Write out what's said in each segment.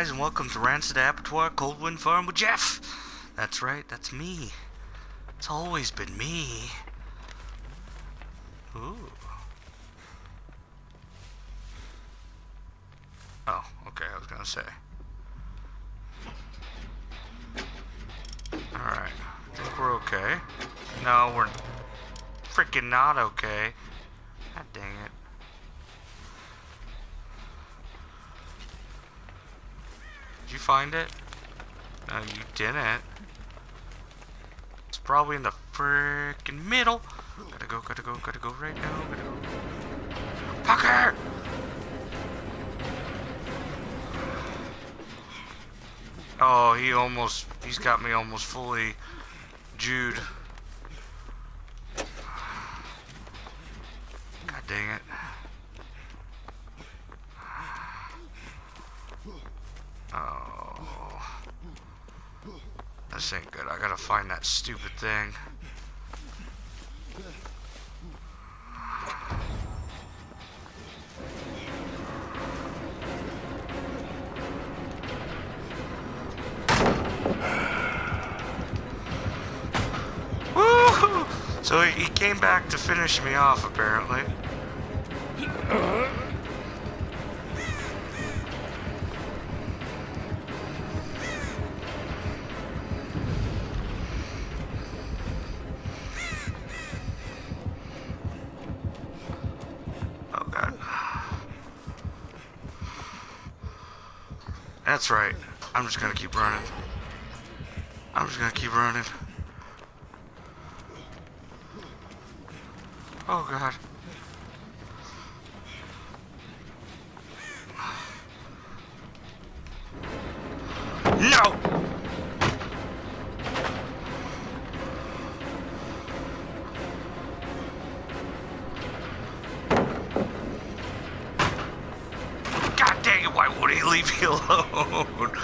guys, and welcome to Rancid Abattoir Cold Wind Farm with Jeff. That's right, that's me. It's always been me. Ooh. Oh, okay, I was gonna say. Alright, I think we're okay. No, we're freaking not okay. God dang it. Find it? No, you didn't. It's probably in the freaking middle. Gotta go, gotta go, gotta go right now. Gotta go. Fucker! Oh, he almost, he's got me almost fully Jude. God dang it. Oh. Ain't good. I gotta find that stupid thing. So he he came back to finish me off, apparently. Uh-huh. That's right. I'm just gonna keep running. I'm just gonna keep running. Oh god. No! Leave me alone?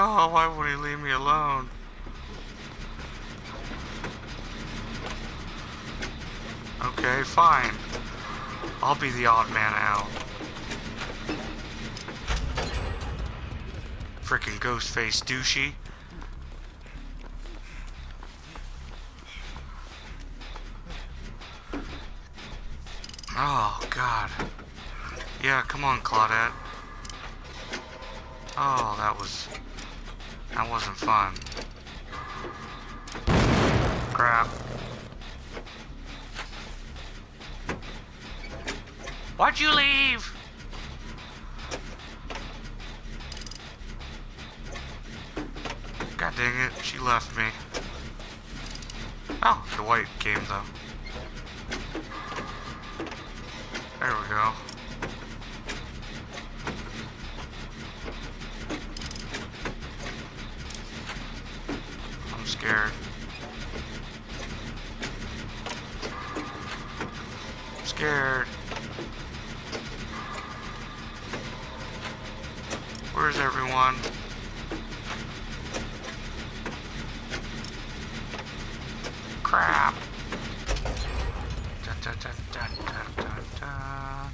Oh, why would he leave me alone? Okay, fine. I'll be the odd man out. Freaking ghost face douchey. Oh, God. Yeah, come on, Claudette. Oh, that was... That wasn't fun. Crap. Why'd you leave? God dang it, she left me. Oh, the white came though. There we go. I'm scared. I'm scared. Where's everyone? Crap. Dun, dun, dun, dun, dun, dun.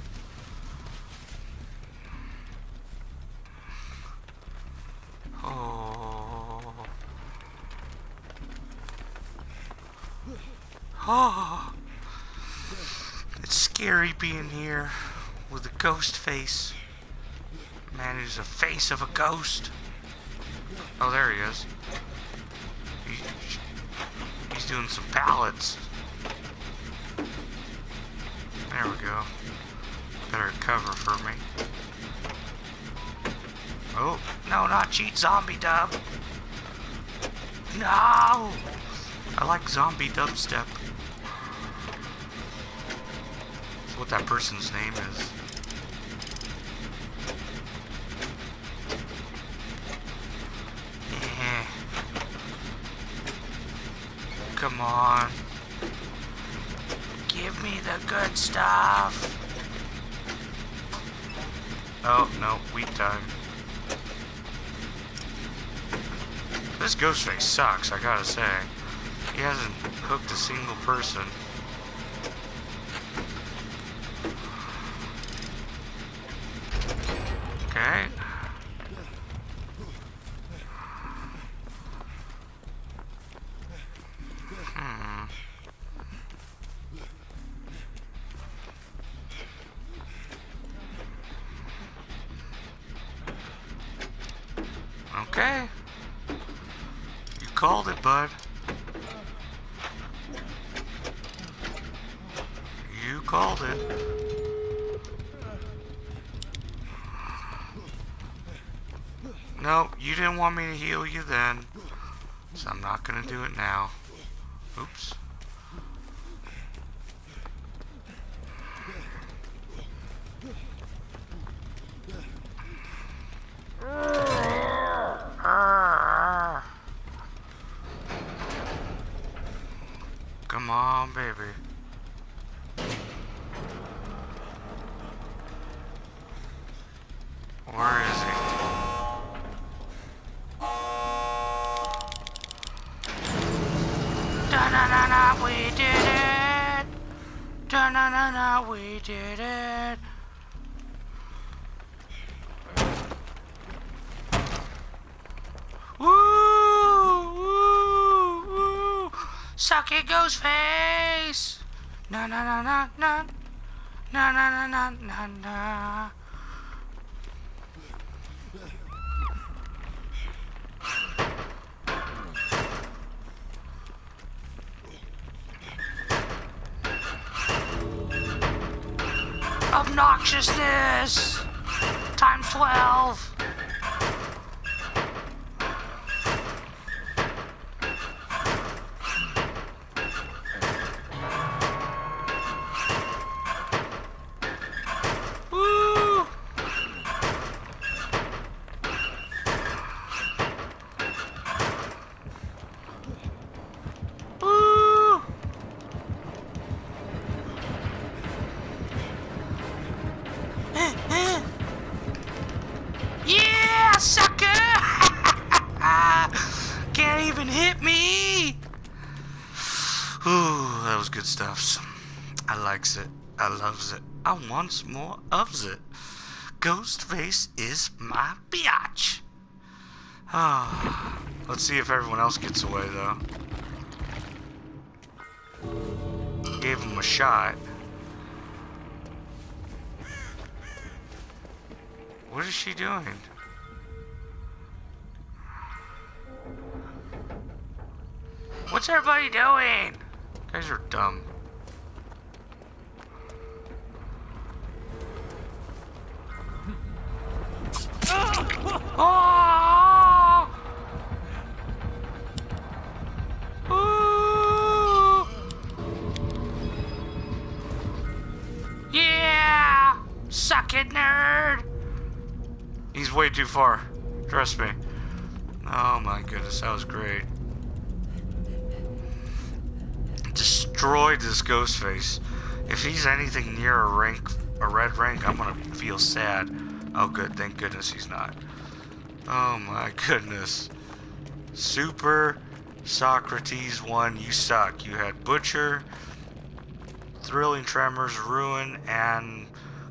Oh. Oh. It's scary being here with a ghost face. Man, he's the face of a ghost. Oh, there he is. He, he's doing some pallets. There we go. Better cover for me. Oh, no, not cheat zombie dub. No! I like zombie dubstep. That's what that person's name is. Eh. Come on. Give me the good stuff. Oh, no, weak time. This ghost face sucks, I gotta say. He hasn't hooked a single person. Okay. You called it, bud. You called it. No, you didn't want me to heal you then. So I'm not gonna do it now. Oops. We did it! Woo! Woo! Woo! Suck it, ghost face! Na na na na na. Na na na na na na. Obnoxiousness! Times 12! Good stuff. I likes it. I loves it. I wants more ofs it. Ghostface is my biatch. Ah, let's see if everyone else gets away though. Gave him a shot. What is she doing? What's everybody doing? Guys are dumb. Yeah! Suck it, nerd! He's way too far. Trust me. Oh my goodness, that was great. Destroyed this ghost face. If he's anything near a rank, a red rank, I'm gonna feel sad. Oh good, thank goodness he's not. Oh my goodness. Super Socrates 1, you suck. You had Butcher, Thrilling Tremors, Ruin, and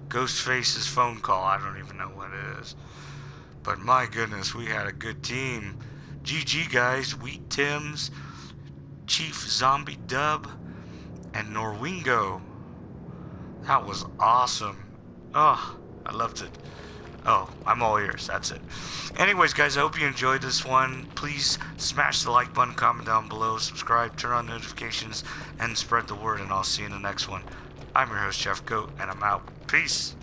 Ghostface's phone call. I don't even know what it is. But my goodness, we had a good team. GG guys, Wheat Tims, Chief Zombie Dub, and Norwingo. That was awesome. Oh, I loved it. Oh, I'm all ears. That's it. Anyways, guys, I hope you enjoyed this one. Please smash the like button, comment down below, subscribe, turn on notifications, and spread the word, and I'll see you in the next one. I'm your host, Jeff Goat, and I'm out. Peace.